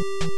you